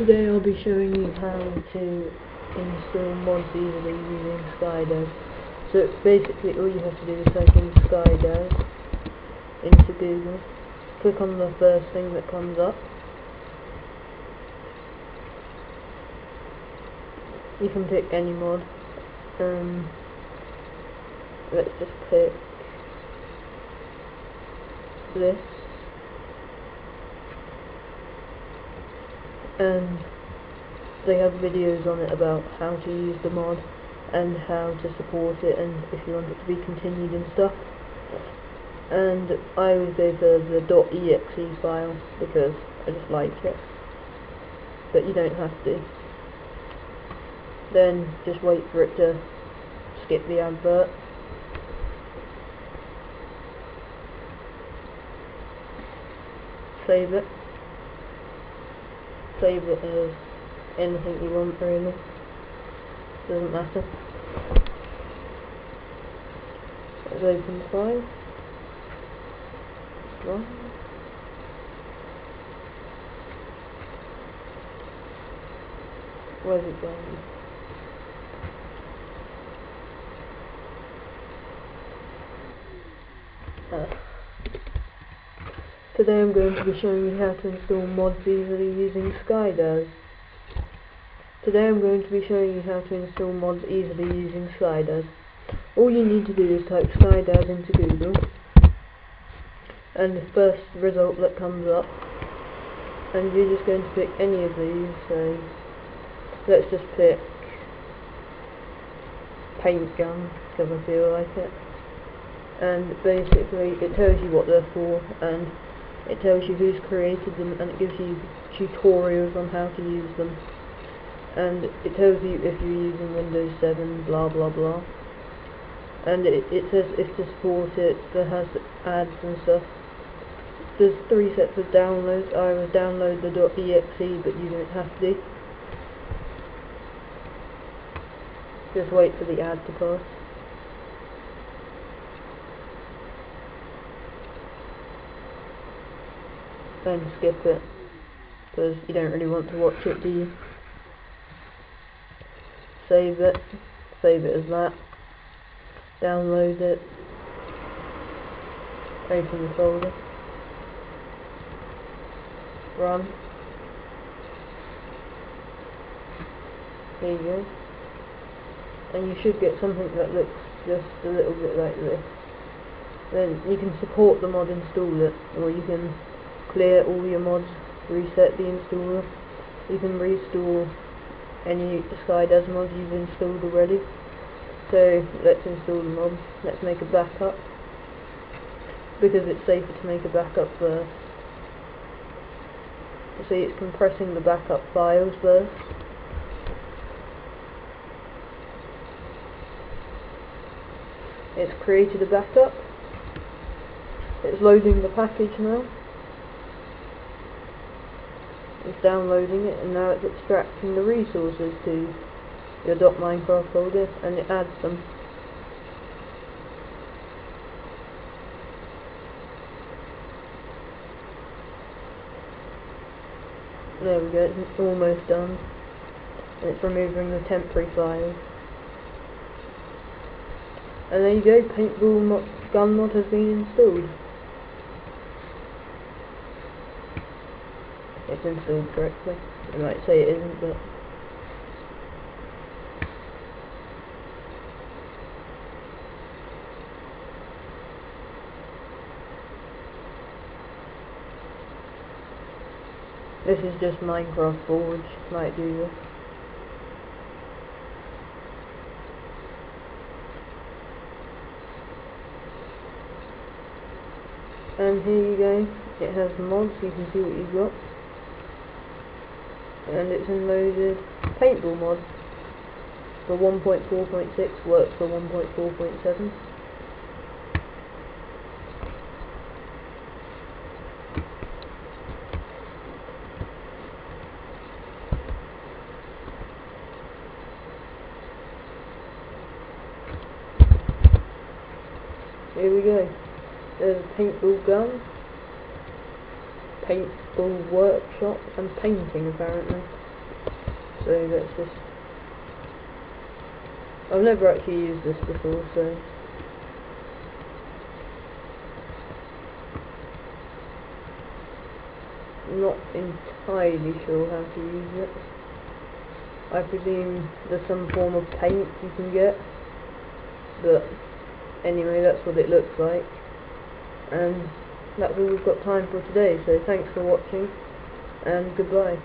Today I'll be showing you how to install mods easily using Skydaz. So basically all you have to do is type in Skydaz into Google, click on the first thing that comes up. You can pick any mod. Um, let's just pick this. and they have videos on it about how to use the mod and how to support it and if you want it to be continued and stuff and I always go for the .exe file because I just like it but you don't have to then just wait for it to skip the advert save it save it as anything you want really. Doesn't matter. Let's open the file. Right. Where's it going? Uh. Today I'm going to be showing you how to install mods easily using Skydaz. Today I'm going to be showing you how to install mods easily using Skydaz. All you need to do is type Skydaz into Google and the first result that comes up. And you're just going to pick any of these so let's just pick paint gun because I feel like it. And basically it tells you what they're for and it tells you who's created them and it gives you tutorials on how to use them. And it tells you if you're using Windows 7 blah blah blah and it, it says if to support it has ads and stuff. There's three sets of downloads. I would download the .exe but you don't have to. Just wait for the ad to pass. Then skip it because you don't really want to watch it do you? Save it. Save it as that download it. Open the folder. Run. There you go. And you should get something that looks just a little bit like this. Then you can support the mod install it or you can clear all your mods, reset the installer. You can restore any Skydaz mods you've installed already. So let's install the mod. Let's make a backup. Because it's safer to make a backup first. See it's compressing the backup files first. It's created a backup. It's loading the package now it's downloading it and now it's extracting the resources to your dot .minecraft folder and it adds them. There we go, it's almost done. It's removing the temporary files. And there you go, paintball gun mod has been installed. it's installed correctly. You might say it isn't, but... This is just Minecraft Forge, might do this. And here you go, it has mods, you can see what you've got. And it's unloaded paintball mod for 1.4.6 works for 1.4.7 here we go. There's a paintball gun, paintball workshop, and painting apparently. So let's just... I've never actually used this before, so... Not entirely sure how to use it. I presume there's some form of paint you can get, but anyway that's what it looks like. And that's all we've got time for today, so thanks for watching, and goodbye.